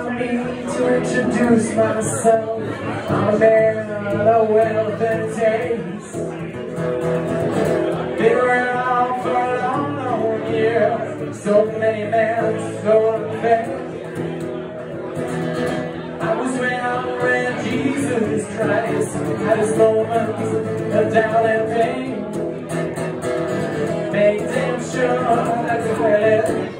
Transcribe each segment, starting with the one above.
allow me to introduce myself. I'm a man of wealth days. Been around for a long, long year. So many men, so unfair. I was around when Jesus Christ had his moments of doubt and pain. Made damn sure that the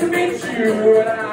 Said, meet you